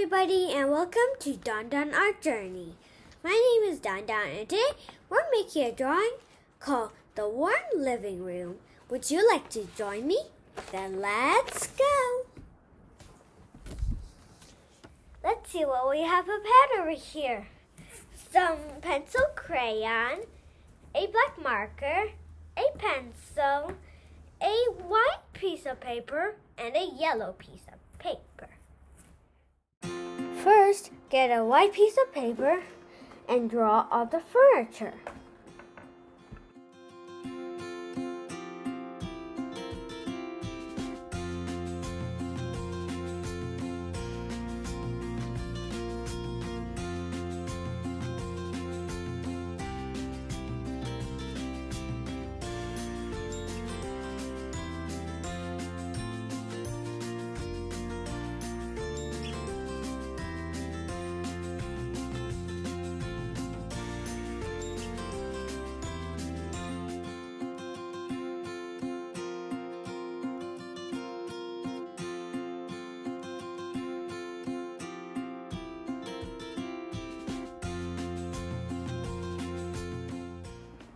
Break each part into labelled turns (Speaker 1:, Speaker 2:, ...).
Speaker 1: everybody, and welcome to DonDon Art Journey. My name is DonDon, and today we're making a drawing called The Warm Living Room. Would you like to join me? Then let's go. Let's see what we have prepared over here. Some pencil crayon, a black marker, a pencil, a white piece of paper, and a yellow piece of paper. First, get a white piece of paper and draw all the furniture.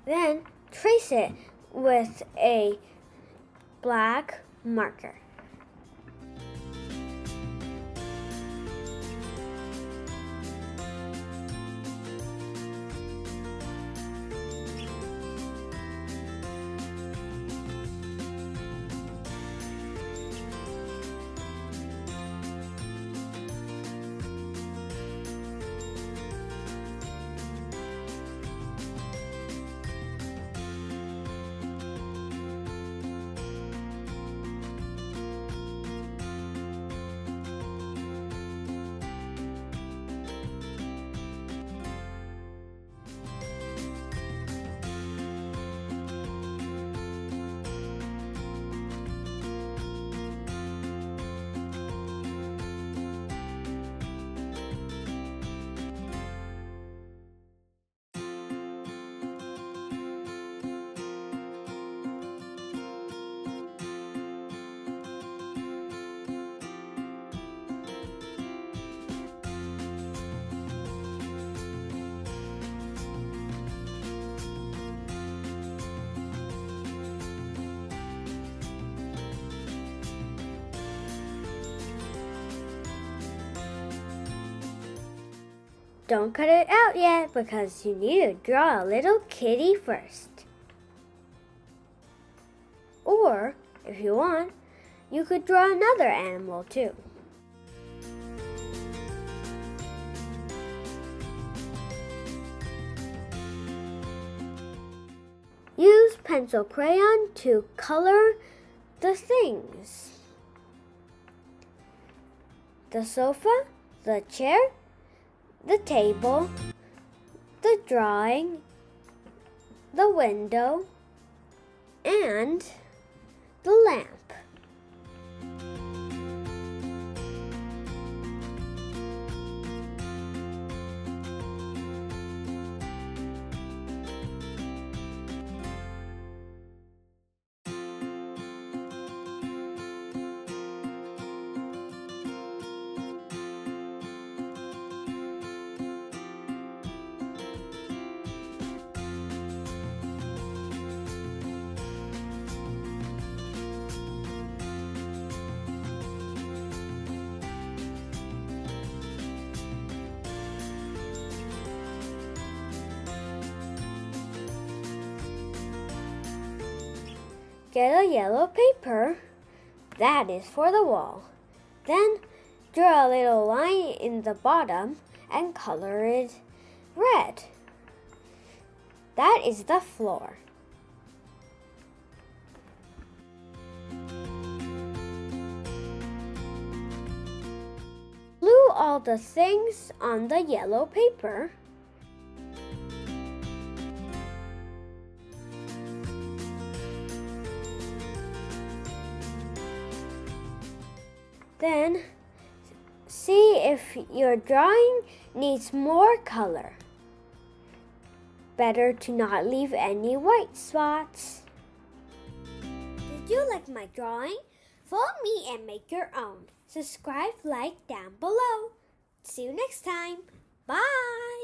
Speaker 1: Then trace it with a black marker. Don't cut it out yet because you need to draw a little kitty first. Or, if you want, you could draw another animal too. Use pencil crayon to color the things. The sofa, the chair, the table, the drawing, the window, and the lamp. Get a yellow paper. That is for the wall. Then draw a little line in the bottom and color it red. That is the floor. Glue all the things on the yellow paper. Then see if your drawing needs more color. Better to not leave any white spots. Did you like my drawing? Follow me and make your own. Subscribe, like down below. See you next time. Bye.